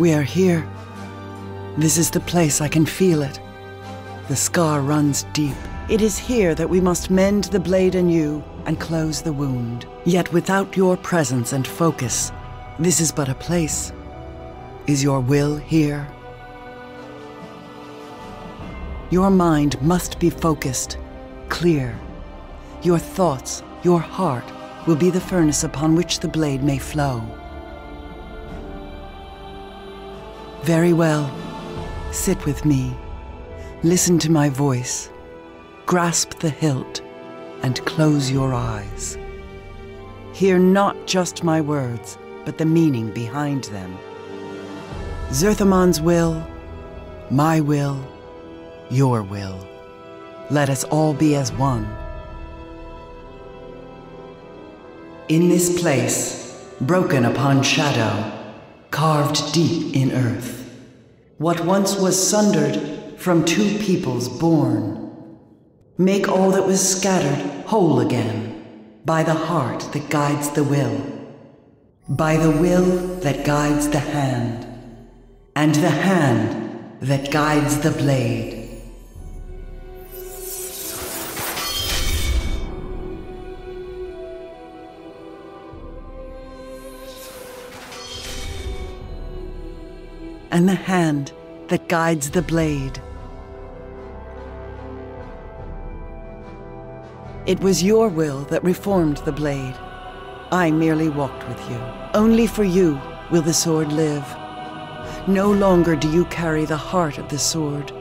We are here. This is the place I can feel it. The scar runs deep. It is here that we must mend the blade anew and close the wound. Yet without your presence and focus, this is but a place. Is your will here? Your mind must be focused, clear. Your thoughts, your heart, will be the furnace upon which the blade may flow. Very well. Sit with me. Listen to my voice. Grasp the hilt and close your eyes. Hear not just my words, but the meaning behind them. Zerthimon's will, my will, your will. Let us all be as one. In this place, broken upon shadow, carved deep in earth, what once was sundered from two peoples born, make all that was scattered whole again by the heart that guides the will, by the will that guides the hand, and the hand that guides the blade. And the hand that guides the blade. It was your will that reformed the blade. I merely walked with you. Only for you will the sword live. No longer do you carry the heart of the sword.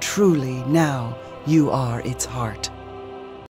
Truly, now you are its heart.